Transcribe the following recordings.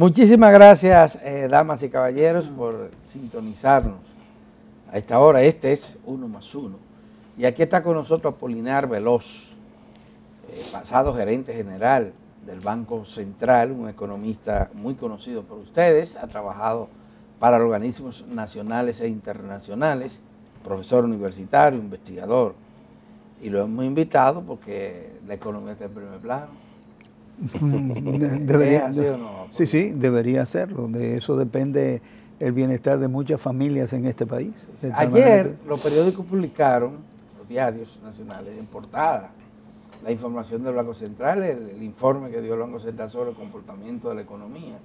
Muchísimas gracias, eh, damas y caballeros, por sintonizarnos a esta hora. Este es Uno más Uno. Y aquí está con nosotros Apolinar Veloz, eh, pasado gerente general del Banco Central, un economista muy conocido por ustedes, ha trabajado para organismos nacionales e internacionales, profesor universitario, investigador. Y lo hemos invitado porque la economía está en primer plano. debería, sí, sí, debería hacerlo. De eso depende el bienestar de muchas familias en este país. Ayer los periódicos publicaron, los diarios nacionales, en portada, la información del Banco Central, el, informe que dio el Banco Central sobre el comportamiento de la economía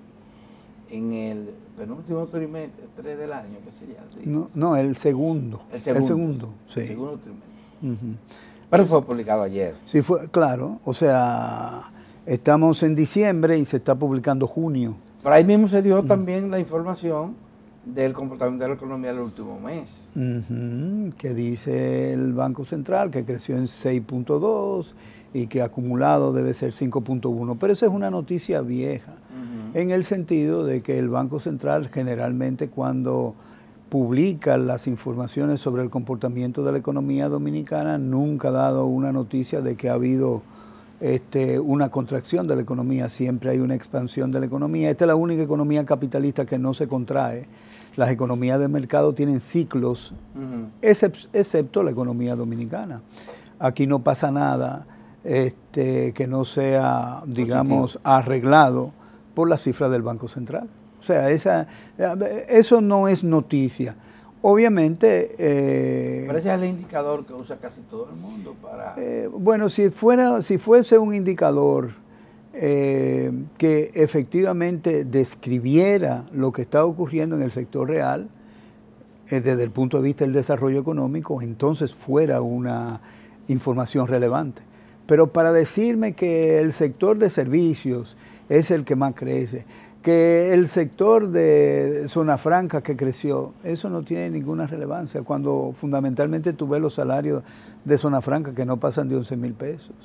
en el penúltimo trimestre del año, ¿qué se llama? No, el segundo. El segundo. El segundo, trimestre. Pero fue publicado ayer. Sí, fue, claro. O sea, estamos en diciembre y se está publicando junio. Pero ahí mismo se dio también la información del comportamiento de la economía del último mes. que dice el Banco Central que creció en 6.2 y que acumulado debe ser 5.1. Pero esa es una noticia vieja, en el sentido de que el Banco Central generalmente cuando publica las informaciones sobre el comportamiento de la economía dominicana nunca ha dado una noticia de que ha habido este, una contracción de la economía, siempre hay una expansión de la economía. Esta es la única economía capitalista que no se contrae. Las economías de mercado tienen ciclos, excepto la economía dominicana. Aquí no pasa nada este, que no sea, digamos, arreglado por las cifras del Banco Central. O sea, esa, eso no es noticia. Obviamente... Eh, Pero ese es el indicador que usa casi todo el mundo para... Eh, bueno, si, fuera, si fuese un indicador eh, que efectivamente describiera lo que está ocurriendo en el sector real, eh, desde el punto de vista del desarrollo económico, entonces fuera una información relevante. Pero para decirme que el sector de servicios es el que más crece, que el sector de zona franca que creció, eso no tiene ninguna relevancia cuando fundamentalmente tú ves los salarios de zona franca que no pasan de 11 mil pesos.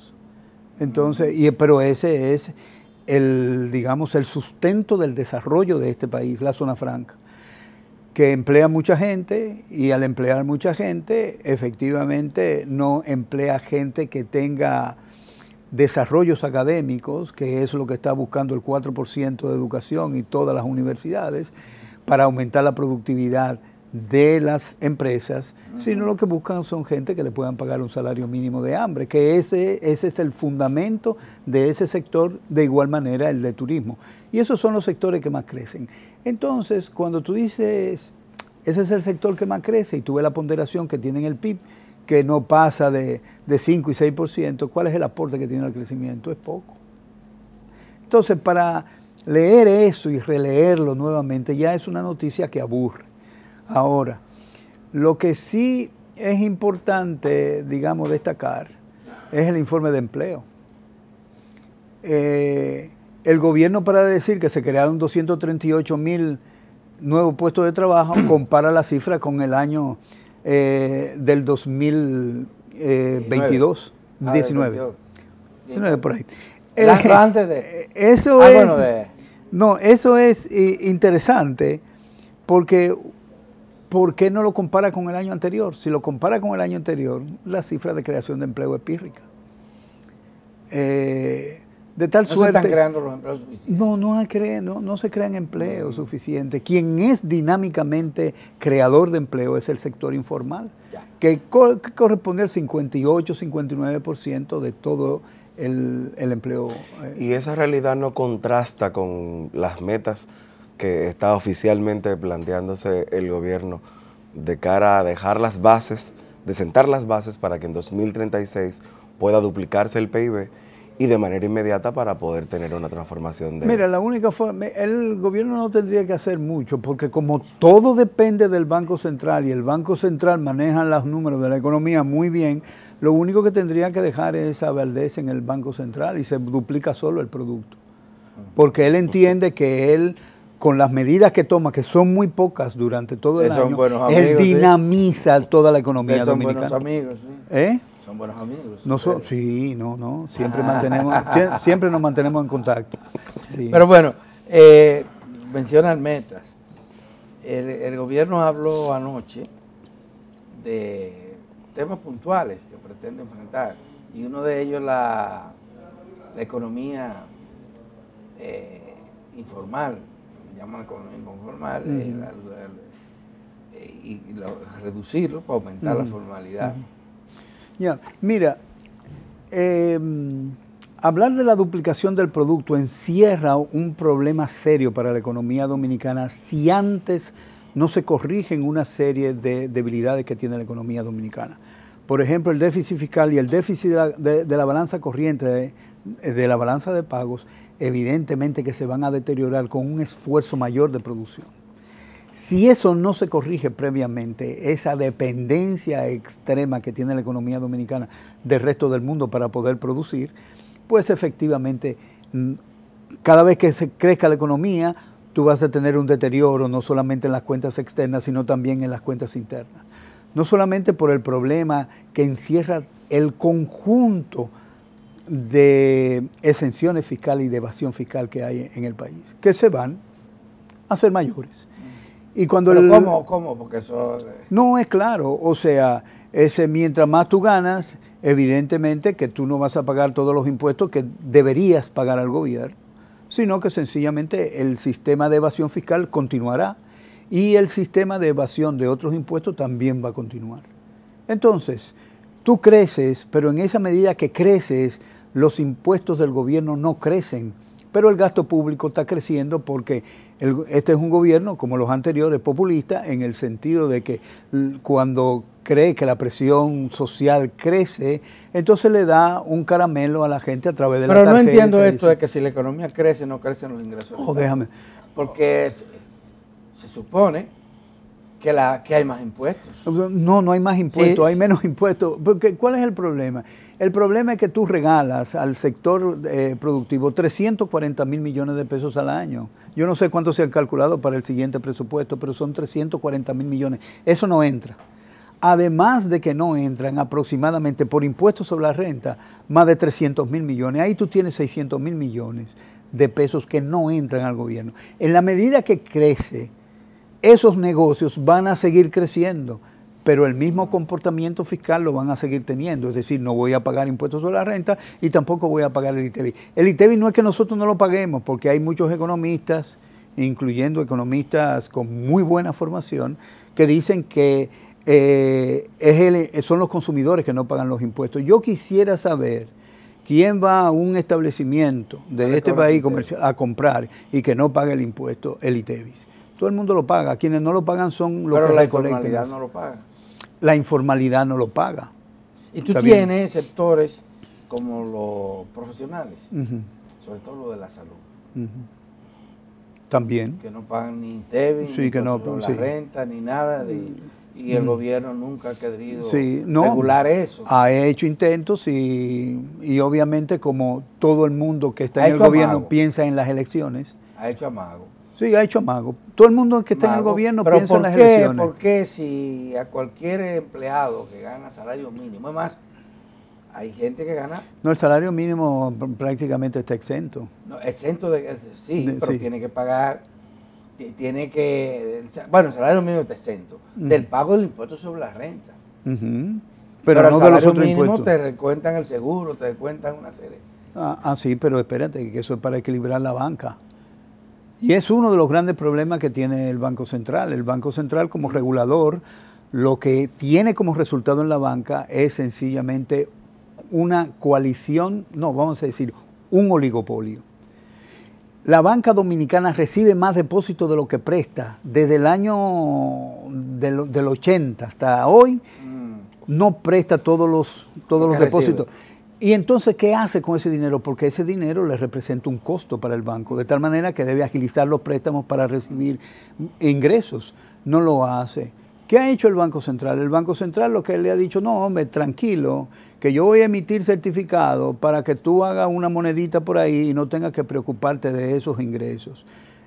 Entonces, y, pero ese es el, digamos, el sustento del desarrollo de este país, la zona franca, que emplea mucha gente y al emplear mucha gente, efectivamente no emplea gente que tenga desarrollos académicos, que es lo que está buscando el 4% de educación y todas las universidades, para aumentar la productividad de las empresas, sino lo que buscan son gente que le puedan pagar un salario mínimo de hambre, que ese, ese es el fundamento de ese sector, de igual manera el de turismo. Y esos son los sectores que más crecen. Entonces, cuando tú dices, ese es el sector que más crece, y tú ves la ponderación que tiene en el PIB, que no pasa de, de 5 y 6%, ¿cuál es el aporte que tiene al crecimiento? Es poco. Entonces, para leer eso y releerlo nuevamente, ya es una noticia que aburre. Ahora, lo que sí es importante, digamos, destacar es el informe de empleo. Eh, el gobierno para decir que se crearon 238 mil nuevos puestos de trabajo compara la cifra con el año eh, del 2022, 19. 19 por ahí. Eh, antes de... Eso ah, es... No, eso es interesante porque ¿por qué no lo compara con el año anterior? Si lo compara con el año anterior, la cifra de creación de empleo es pírrica. Eh, de tal no suerte. Se están creando los empleos suficientes. No, no, no, no se crean empleos suficientes. Quien es dinámicamente creador de empleo es el sector informal, que, corresponde al 58, 59% de todo el, empleo. Eh. Y esa realidad no contrasta con las metas que está oficialmente planteándose el gobierno de cara a dejar las bases, de sentar las bases para que en 2036 pueda duplicarse el PIB y de manera inmediata para poder tener una transformación de... Mira, la única forma, el gobierno no tendría que hacer mucho, porque como todo depende del Banco Central y el Banco Central maneja los números de la economía muy bien, lo único que tendría que dejar es esa Valdés en el Banco Central y se duplica solo el producto. Porque él entiende que él, con las medidas que toma, que son muy pocas durante todo el año, él dinamiza toda la economía dominicana. Son buenos amigos, sí. ¿Eh? Son buenos amigos. No sí, no, no. Siempre, mantenemos, siempre nos mantenemos en contacto. Pero bueno, Eh, mencionan metas. El, el gobierno habló anoche de temas puntuales que pretende enfrentar y uno de ellos la, la economía eh, informal, llaman economía informal, eh, la- la- eh, y, y lo- reducirlo para aumentar la formalidad. Ya, mira, eh, hablar de la duplicación del producto encierra un problema serio para la economía dominicana si antes no se corrigen una serie de debilidades que tiene la economía dominicana. Por ejemplo, el déficit fiscal y el déficit de la, de- la balanza corriente, de, de la balanza de pagos, evidentemente que se van a deteriorar con un esfuerzo mayor de producción. Si eso no se corrige previamente, esa dependencia extrema que tiene la economía dominicana del resto del mundo para poder producir, pues efectivamente, mm, cada vez que se crezca la economía, tú vas a tener un deterioro no solamente en las cuentas externas, sino también en las cuentas internas. No solamente por el problema que encierra el conjunto de exenciones fiscales y de evasión fiscal que hay en el país, que se van a ser mayores. Y cuando Pero el- ¿cómo? ¿Cómo? Porque eso... eh, no es claro, o sea, ese, mientras más tú ganas, evidentemente que tú no vas a pagar todos los impuestos que deberías pagar al gobierno, sino que sencillamente el sistema de evasión fiscal continuará y el sistema de evasión de otros impuestos también va a continuar. Entonces, tú creces, pero en esa medida que creces, los impuestos del gobierno no crecen, pero el gasto público está creciendo porque el- este es un gobierno, como los anteriores, populista, en el sentido de que cuando cree que la presión social crece, entonces le da un caramelo a la gente a través de la Pero no entiendo esto de que si la economía crece, no crecen los ingresos. Oh, déjame. Porque se, se supone que, la, que hay más impuestos. No, no hay más impuestos, Sí. hay menos impuestos. Porque, ¿Cuál es el problema? El problema es que tú regalas al sector eh, productivo 340 mil millones de pesos al año. Yo no sé cuánto se han calculado para el siguiente presupuesto, pero son 340 mil millones. Eso no entra. Además de que no entran aproximadamente por impuestos sobre la renta más de 300 mil millones. Ahí tú tienes 600 mil millones de pesos que no entran al gobierno. En la medida que crece, esos negocios van a seguir creciendo, pero el mismo comportamiento fiscal lo van a seguir teniendo. Es decir, no voy a pagar impuestos sobre la renta y tampoco voy a pagar el ITEVI. El ITEVI no es que nosotros no lo paguemos, porque hay muchos economistas, incluyendo economistas con muy buena formación, que dicen que eh, es el- son los consumidores que no pagan los impuestos. Yo quisiera saber quién va a un establecimiento de este país comercial a comprar y que no pague el impuesto, el ITEVIS. Todo el mundo lo paga. Quienes no lo pagan son los Pero que la informalidad no lo paga. La informalidad no lo paga. Y tú tienes sectores como los profesionales, sobre todo los de la salud. También. que no pagan ni Sí, ni que no, la sí. renta, ni nada. de- y el gobierno nunca ha querido Sí, no. regular eso. Ha hecho intentos y, y obviamente como todo el mundo que está Ha en el gobierno amago. piensa en las elecciones. Ha hecho amago. Sí, ha hecho amago. Todo el mundo que está en el gobierno piensa en ¿por las qué? elecciones. ¿Por qué si a cualquier empleado que gana salario mínimo, es más, hay gente que gana No, el salario mínimo pr- prácticamente está exento. no, exento de, sí, De- pero sí. tiene que pagar, ti- tiene que, bueno, el salario mínimo está exento, Ujú. del pago del impuesto sobre la renta. Pero, Pero, el no de los salario otros mínimo impuestos. te recuentan el seguro, te recuentan una serie. Ah, ah, sí, pero espérate, que eso es para equilibrar la banca. Y es uno de los grandes problemas que tiene el Banco Central. El Banco Central como regulador, lo que tiene como resultado en la banca es sencillamente una coalición, no, vamos a decir, un oligopolio. La banca dominicana recibe más depósitos de lo que presta. Desde el año del, del 80 hasta hoy, Mm. no presta todos los, todos Lo los depósitos. recibe. Y entonces, ¿qué hace con ese dinero? Porque ese dinero le representa un costo para el banco, de tal manera que debe agilizar los préstamos para recibir ingresos. No lo hace. ¿Qué ha hecho el Banco Central? El Banco Central lo que le ha dicho, no, hombre, tranquilo, que yo voy a emitir certificado para que tú hagas una monedita por ahí y no tengas que preocuparte de esos ingresos.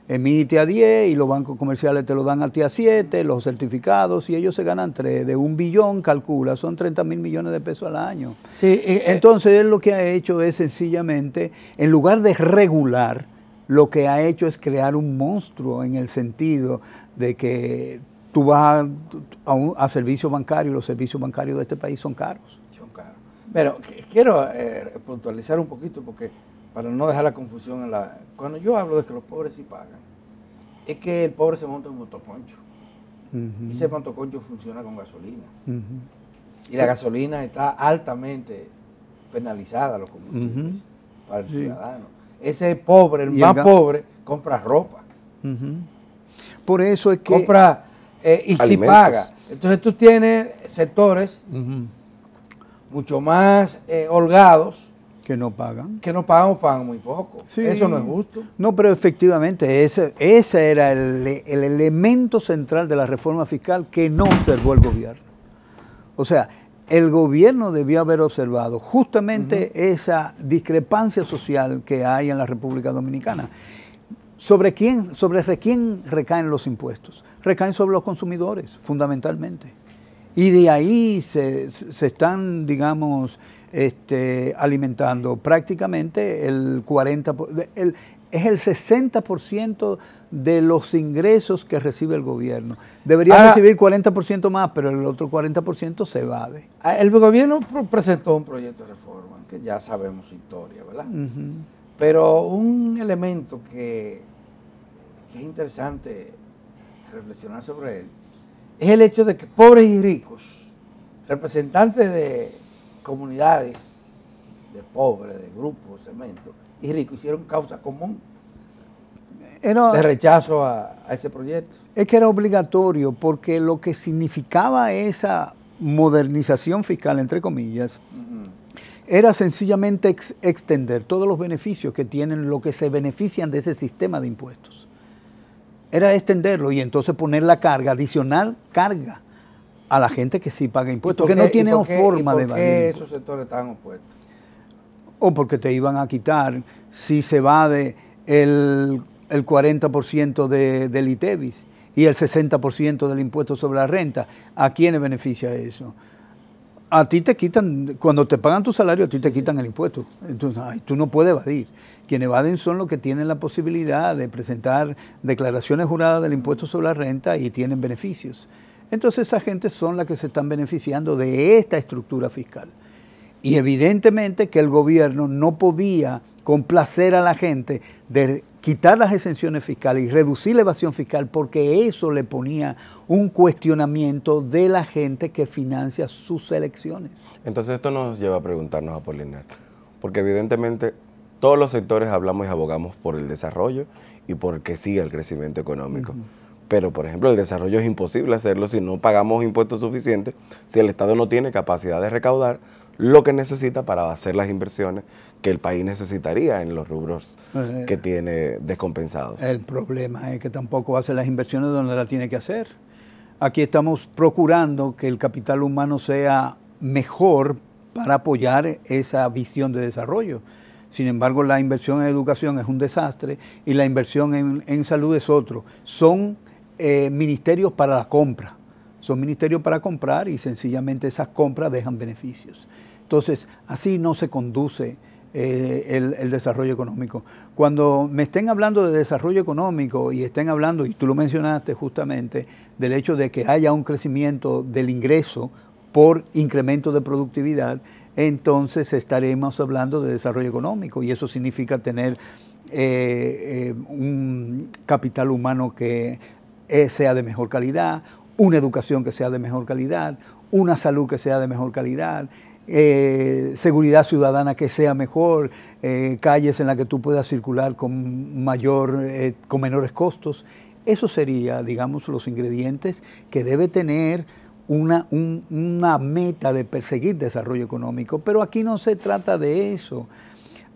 Emite a 10 y los bancos comerciales te lo dan a ti a 7, los certificados, y ellos se ganan 3. De un billón, calcula, son 30 mil millones de pesos al año. Sí, eh, eh, Entonces él lo que ha hecho es sencillamente, en lugar de regular, lo que ha hecho es crear un monstruo en el sentido de que tú vas a, un, a servicio bancario y los servicios bancarios de este país son caros. Son caros. Pero quiero eh, puntualizar un poquito porque para no dejar la confusión en la... Cuando yo hablo de que los pobres sí pagan, es que el pobre se monta en un motoconcho. Y ese motoconcho funciona con gasolina. Y la gasolina está altamente penalizada, los combustibles, para el ciudadano. Ese pobre, el más pobre, compra ropa. Por eso es que... Compra eh, y si paga. Entonces tú tienes sectores mucho más eh, holgados que no pagan. Que no pagan o pagan muy poco. Eso no es justo. No, pero efectivamente, ese, ese era el, elemento central de la reforma fiscal que no observó el gobierno. O sea, el gobierno debió haber observado justamente esa discrepancia social que hay en la República Dominicana. ¿Sobre quién, sobre quién recaen los impuestos? Recaen sobre los consumidores, fundamentalmente. Y de ahí se, se están, digamos, este, alimentando prácticamente el 40%, el, es el 60% de los ingresos que recibe el gobierno. Debería recibir 40% más, pero el otro 40% se evade. Ah, el gobierno presentó un proyecto de reforma, que ya sabemos su historia, ¿verdad? Pero un elemento que, que es interesante reflexionar sobre él es el hecho de que pobres y ricos, representantes de comunidades de pobres, de grupos, cemento y ricos hicieron causa común de rechazo a, ese proyecto. Es que era obligatorio porque lo que significaba esa modernización fiscal, entre comillas, era sencillamente extender todos los beneficios que tienen, lo que se benefician de ese sistema de impuestos. Era extenderlo y entonces poner la carga, adicional carga a la gente que sí paga impuestos, que no tiene forma de ¿Por qué esos sectores estaban opuestos? O porque te iban a quitar si se va de el, 40% de, del ITEVIS y el 60% del impuesto sobre la renta. ¿A quiénes beneficia eso? A ti te quitan, cuando te pagan tu salario, a ti te quitan el impuesto. Entonces, tú no puedes evadir. Quienes evaden son los que tienen la posibilidad de presentar declaraciones juradas del impuesto sobre la renta y tienen beneficios. Entonces esa gente son las que se están beneficiando de esta estructura fiscal. Y evidentemente que el gobierno no podía complacer a la gente de quitar las exenciones fiscales y reducir la evasión fiscal porque eso le ponía un cuestionamiento de la gente que financia sus elecciones. Entonces esto nos lleva a preguntarnos a Polinar, porque evidentemente todos los sectores hablamos y abogamos por el desarrollo y por que siga el crecimiento económico. Pero, por ejemplo, el desarrollo es imposible hacerlo si no pagamos impuestos suficientes, si el Estado no tiene capacidad de recaudar lo que necesita para hacer las inversiones que el país necesitaría en los rubros eh, que tiene descompensados. El problema es que tampoco hace las inversiones donde las tiene que hacer. Aquí estamos procurando que el capital humano sea mejor para apoyar esa visión de desarrollo. Sin embargo, la inversión en educación es un desastre y la inversión en, en salud es otro. Son eh, ministerios para la compra. Son ministerios para comprar y sencillamente esas compras dejan beneficios. Entonces, así no se conduce eh, el, desarrollo económico. Cuando me estén hablando de desarrollo económico y estén hablando, y tú lo mencionaste justamente, del hecho de que haya un crecimiento del ingreso por incremento de productividad, entonces estaremos hablando de desarrollo económico y eso significa tener eh, un capital humano que eh, sea de mejor calidad, una educación que sea de mejor calidad, una salud que sea de mejor calidad, eh, seguridad ciudadana que sea mejor, eh, calles en las que tú puedas circular con mayor, con menores costos. Eso sería, digamos, los ingredientes que debe tener una, una meta de perseguir desarrollo económico. Pero aquí no se trata de eso.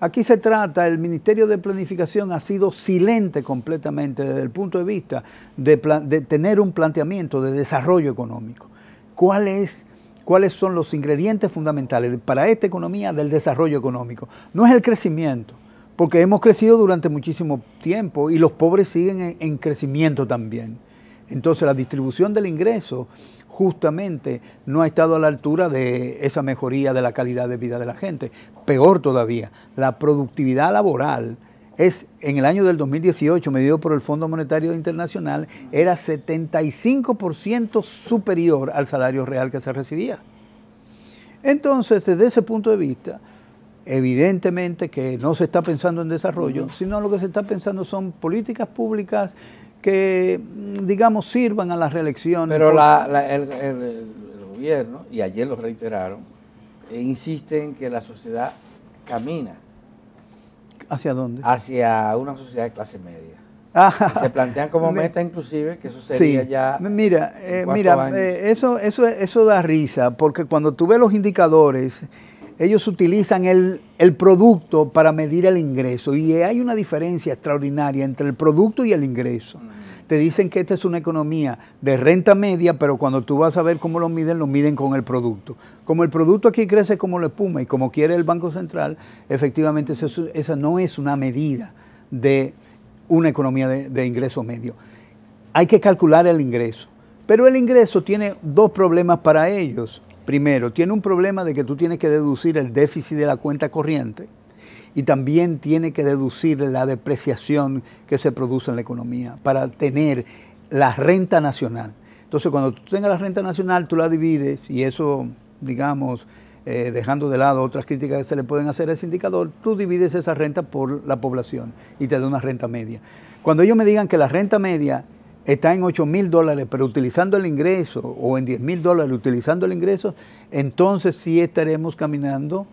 Aquí se trata, el Ministerio de Planificación ha sido silente completamente desde el punto de vista de, tener un planteamiento de desarrollo económico. ¿Cuáles son los ingredientes fundamentales para esta economía del desarrollo económico? No es el crecimiento, porque hemos crecido durante muchísimo tiempo y los pobres siguen en crecimiento también. Entonces la distribución del ingreso justamente no ha estado a la altura de esa mejoría de la calidad de vida de la gente. Peor todavía, la productividad laboral es en el año del 2018, medido por el Fondo Monetario Internacional, era 75% superior al salario real que se recibía. Entonces, desde ese punto de vista, evidentemente que no se está pensando en desarrollo, sino lo que se está pensando son políticas públicas que, digamos, sirvan a la reelección. Pero el, gobierno, y ayer lo reiteraron, insiste en que la sociedad camina ¿Hacia dónde? Hacia una sociedad de clase media. Ah, se plantean como meta inclusive que eso sería ya... Mira, eh, mira eh, eso, eso, eso da risa, porque cuando tú ves los indicadores, ellos utilizan el, el, producto para medir el ingreso y hay una diferencia extraordinaria entre el producto y el ingreso te dicen que esta es una economía de renta media, pero cuando tú vas a ver cómo lo miden, lo miden con el producto. Como el producto aquí crece como la espuma y como quiere el Banco Central, efectivamente esa no es una medida de una economía de, de ingreso medio. Hay que calcular el ingreso. Pero el ingreso tiene dos problemas para ellos. Primero, tiene un problema de que tú tienes que deducir el déficit de la cuenta corriente y también tiene que deducir la depreciación que se produce en la economía para tener la renta nacional. Entonces, cuando tú tengas la renta nacional, tú la divides y eso, digamos, eh, dejando de lado otras críticas que se le pueden hacer a ese indicador, tú divides esa renta por la población y te da una renta media. Cuando ellos me digan que la renta media está en 8 mil dólares, pero utilizando el ingreso, o en 10 mil dólares utilizando el ingreso, entonces sí estaremos caminando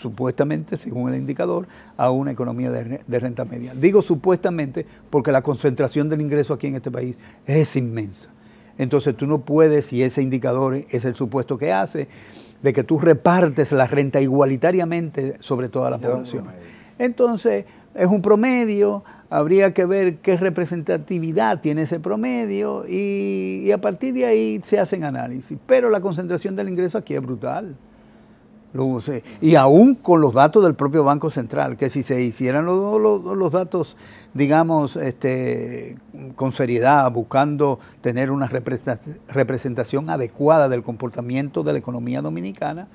supuestamente, según el indicador, a una economía de, renta media. Digo supuestamente porque la concentración del ingreso aquí en este país es inmensa. Entonces tú no puedes, y ese indicador es el supuesto que hace, de que tú repartes la renta igualitariamente sobre toda la población. Entonces, es un promedio, habría que ver qué representatividad tiene ese promedio y, a partir de ahí se hacen análisis. Pero la concentración del ingreso aquí es brutal. Y aún con los datos del propio Banco Central, que si se hicieran los, datos, digamos, este, con seriedad, buscando tener una representación adecuada del comportamiento de la economía dominicana,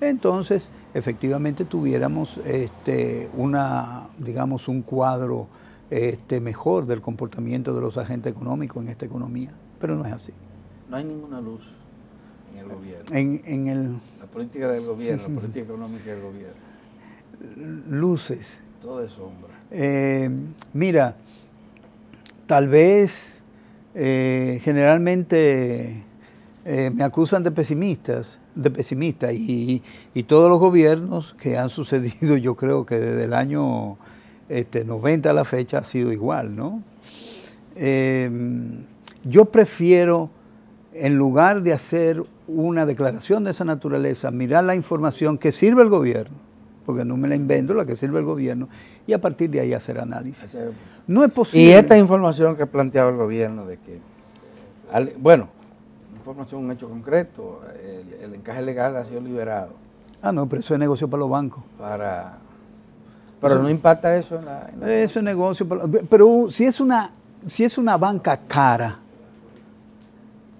entonces efectivamente tuviéramos este, una, digamos, un cuadro este, mejor del comportamiento de los agentes económicos en esta economía. Pero no es así. No hay ninguna luz en el gobierno. En, el... La política del gobierno, la política económica del gobierno. Luces. Todo es sombra. Eh, mira, tal vez eh, generalmente eh, me acusan de pesimistas, de pesimista y, todos los gobiernos que han sucedido, yo creo que desde el año este, 90 a la fecha ha sido igual, ¿no? yo prefiero en lugar de hacer una declaración de esa naturaleza, mirar la información que sirve el gobierno, porque no me la invento, la que sirve el gobierno, y a partir de ahí hacer análisis. No es posible. Y esta información que planteaba el gobierno de que, bueno, información, un hecho concreto, el, encaje legal ha sido liberado. Ah, no, pero eso es negocio para los bancos. Para, pero no impacta eso en la... eso es negocio, pero si es una, si es una banca cara,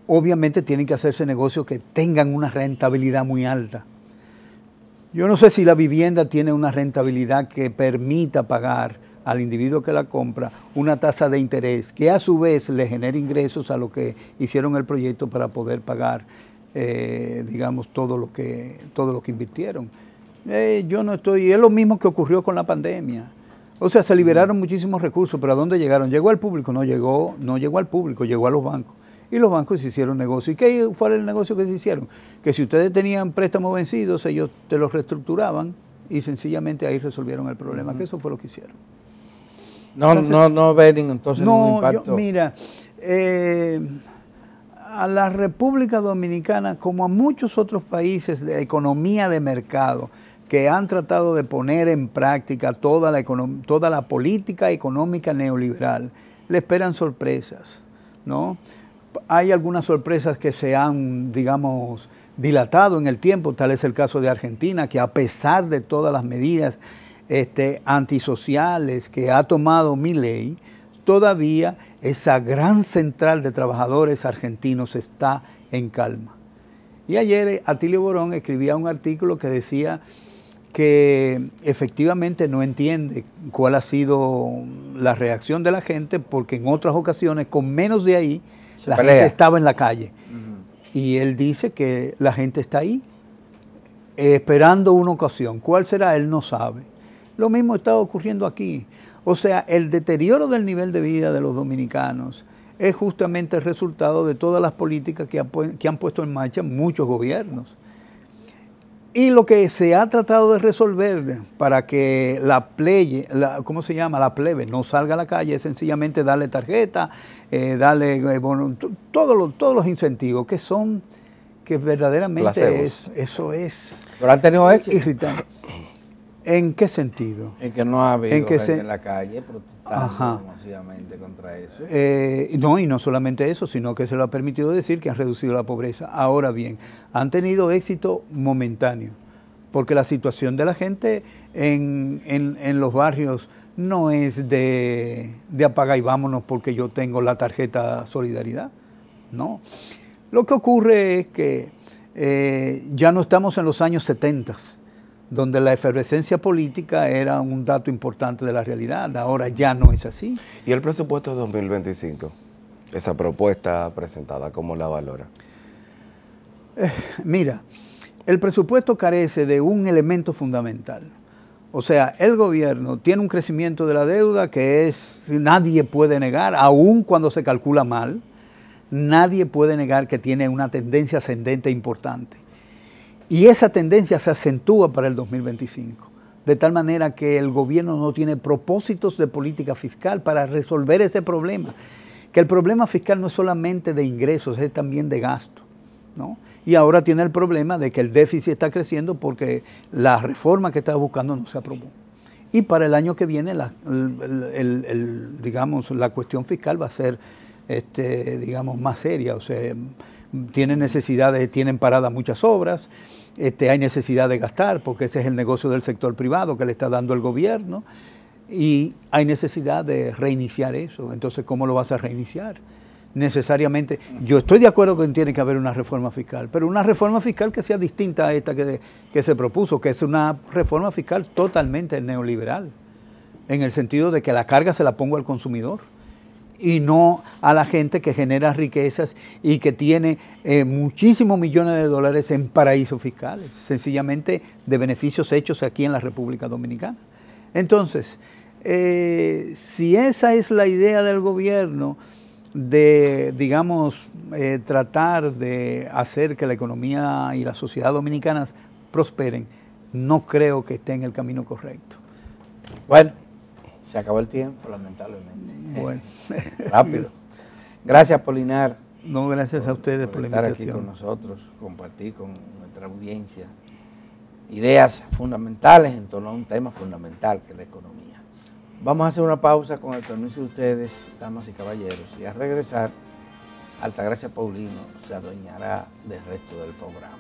obviamente tienen que hacerse negocios que tengan una rentabilidad muy alta. Yo no sé si la vivienda tiene una rentabilidad que permita pagar al individuo que la compra una tasa de interés que a su vez le genere ingresos a lo que hicieron el proyecto para poder pagar, eh, digamos, todo lo que, todo lo que invirtieron. Eh, yo no estoy, es lo mismo que ocurrió con la pandemia. O sea, se liberaron muchísimos recursos, pero ¿a dónde llegaron? ¿Llegó al público? No llegó, no llegó al público, llegó a los bancos y los bancos hicieron negocio. ¿Y qué fue el negocio que se hicieron? Que si ustedes tenían préstamos vencidos, ellos te los reestructuraban y sencillamente ahí resolvieron el problema, que eso fue lo que hicieron. No, no, no ven entonces ningún impacto. mira, eh, a la República Dominicana, como a muchos otros países de economía de mercado, que han tratado de poner en práctica toda la, toda la política económica neoliberal, le esperan sorpresas, ¿no? hay algunas sorpresas que se han, digamos, dilatado en el tiempo, tal es el caso de Argentina, que a pesar de todas las medidas este, antisociales que ha tomado mi ley, todavía esa gran central de trabajadores argentinos está en calma. Y ayer Atilio Borón escribía un artículo que decía que efectivamente no entiende cuál ha sido la reacción de la gente, porque en otras ocasiones, con menos de ahí, la gente estaba en la calle. Y él dice que la gente está ahí, esperando una ocasión. ¿Cuál será? Él no sabe. Lo mismo está ocurriendo aquí. O sea, el deterioro del nivel de vida de los dominicanos es justamente el resultado de todas las políticas que, han puesto en marcha muchos gobiernos. Y lo que se ha tratado de resolver para que la plebe, ¿cómo se llama? La plebe no salga a la calle es sencillamente darle tarjeta, eh, darle eh, todos, los, todos los incentivos que son, que verdaderamente es, eso es. Pero han tenido éxito. Irritante. ¿En qué sentido? En que no ha habido en gente en la calle protestando masivamente contra eso. Eh, no, y no solamente eso, sino que se lo ha permitido decir que han reducido la pobreza. Ahora bien, han tenido éxito momentáneo, porque la situación de la gente en, en, los barrios no es de, de apaga y vámonos porque yo tengo la tarjeta solidaridad. No. Lo que ocurre es que eh, ya no estamos en los años 70 donde la efervescencia política era un dato importante de la realidad. Ahora ya no es así. ¿Y el presupuesto de 2025? Esa propuesta presentada, ¿cómo la valora? Eh, mira, el presupuesto carece de un elemento fundamental. O sea, el gobierno tiene un crecimiento de la deuda que es nadie puede negar, aun cuando se calcula mal, nadie puede negar que tiene una tendencia ascendente importante. Y esa tendencia se acentúa para el 2025, de tal manera que el gobierno no tiene propósitos de política fiscal para resolver ese problema, que el problema fiscal no es solamente de ingresos, es también de gasto. ¿no? Y ahora tiene el problema de que el déficit está creciendo porque la reforma que estaba buscando no se aprobó. Y para el año que viene, la, digamos, la cuestión fiscal va a ser, este, digamos, más seria. O sea, tienen necesidades, tienen paradas muchas obras, este, hay necesidad de gastar, porque ese es el negocio del sector privado que le está dando el gobierno, y hay necesidad de reiniciar eso. Entonces, ¿cómo lo vas a reiniciar? Necesariamente, yo estoy de acuerdo que tiene que haber una reforma fiscal, pero una reforma fiscal que sea distinta a esta que, que se propuso, que es una reforma fiscal totalmente neoliberal, en el sentido de que la carga se la pongo al consumidor y no a la gente que genera riquezas y que tiene eh, muchísimos millones de dólares en paraísos fiscales, sencillamente de beneficios hechos aquí en la República Dominicana. Entonces, eh, si esa es la idea del gobierno de, digamos, eh, tratar de hacer que la economía y la sociedad dominicanas prosperen, no creo que esté en el camino correcto. Bueno, se acabó el tiempo, lamentablemente. Bueno. Rápido. Gracias, Polinar. No, gracias a ustedes por, la invitación. Estar aquí con nosotros, compartir con nuestra audiencia ideas fundamentales en torno a un tema fundamental que es la economía. Vamos a hacer una pausa con el permiso de ustedes, damas y caballeros, y a regresar, Altagracia Paulino se adueñará del resto del programa.